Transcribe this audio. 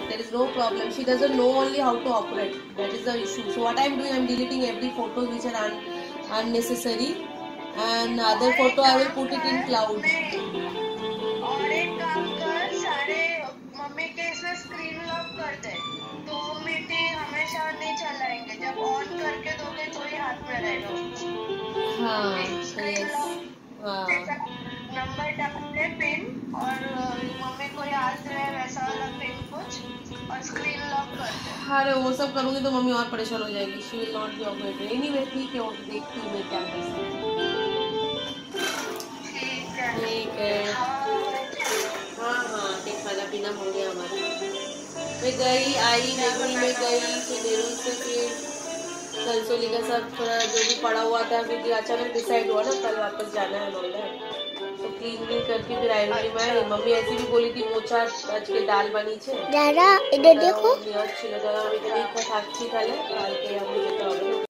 operate. There is no problem. She doesn't know only how to operate. That is the issue. So what I am doing, I am deleting every photos which are un unnecessary, and other photo I will put it in cloud. और एक काम कर सारे mummy के इसमें screen lock कर दे तो meeting हमेशा नहीं चलाएँगे जब ऑन करके दोगे तो ही हाथ में रहेगा हाँ. हाँ नंबर कर दे अरे वो सब करूँगी तो मम्मी और परेशान हो जाएगी। She will not be operated anyway ठीक है वो देखती हूँ मैं क्या कर सकती हूँ? ठीक है। हाँ, हाँ हाँ ठीक खाना पीना हो गया हमारा। मैं गई आई देखी मैं गई फिर देर से फिर कंसोली का सब थोड़ा जो भी पड़ा हुआ था क्योंकि अचानक डिसाइड हुआ ना कल वापस जाना है बोल रहे तो क्लीन भी करके फिर आई रोटी में मम्मी ऐसी भी बोली थी मोचा आज के दाल বানিয়েছে দাদা এটা দেখো দেওয়ার ছিল দাদা আমি তো দেখা থাকছি তাহলে কালকে আমি যেতে হবে